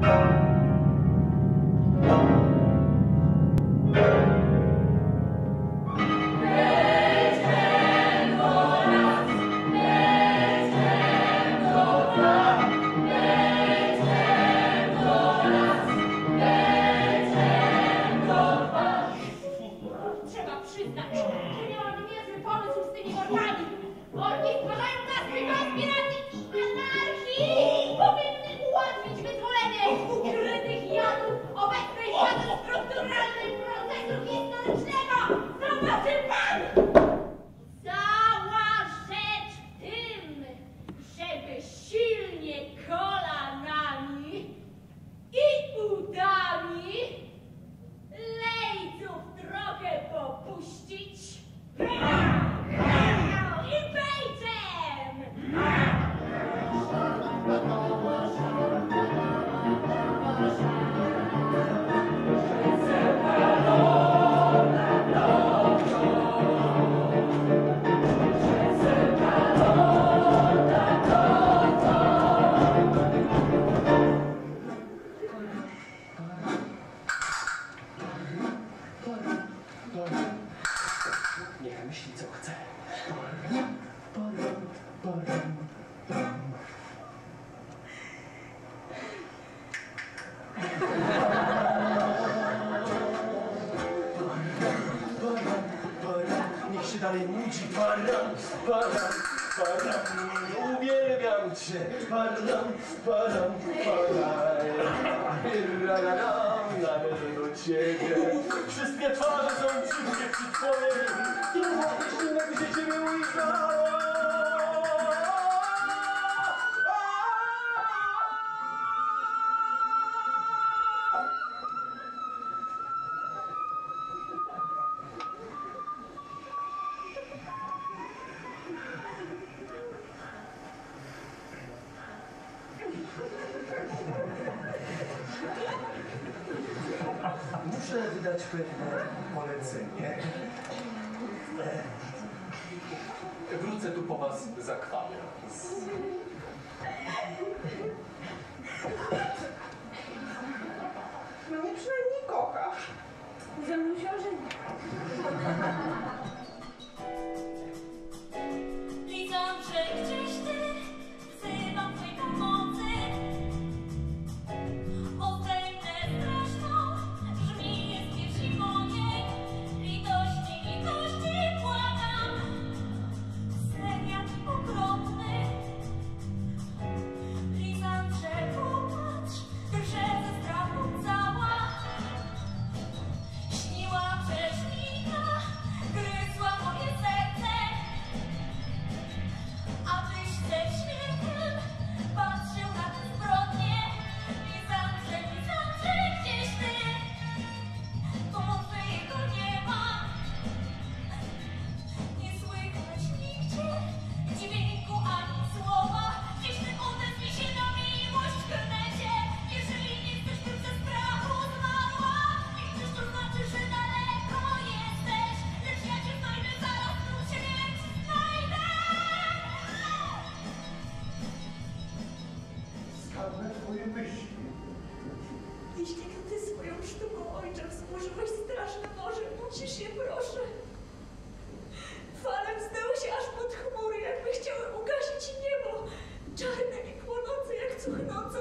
Música wieczorem. Niech się dalej nudzi, param, param, param, uwielbiam cię, param, param, param, należę do ciebie. Wszystkie twarze są brzydkie przy twoim, kiedy zobaczysz innego się ciebie. wydać pewne polecenie. Wrócę tu po was za kwadrans. No mnie przynajmniej kochasz. Ze mną się ożenić.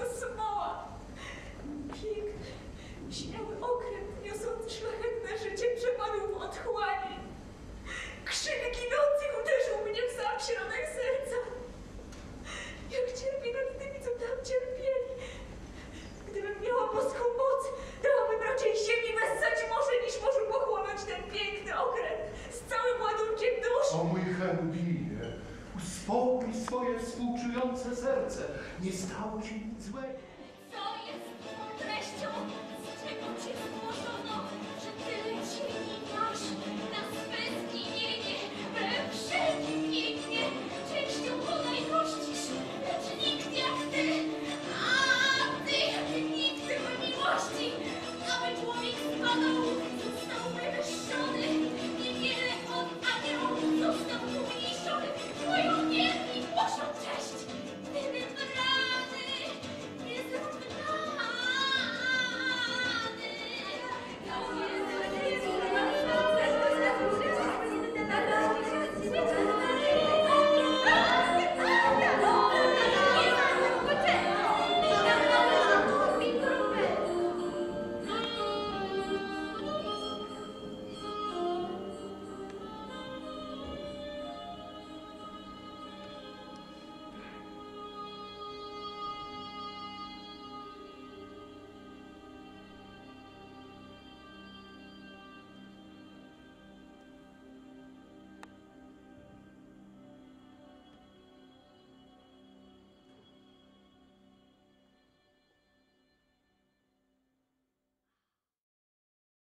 smoła. Pik, śmiały okręt niosący szlachetne życie przepadł w otchłani. Krzyk ginących uderzył mnie w sam środek swoje współczujące serce. Nie stało się nic złego.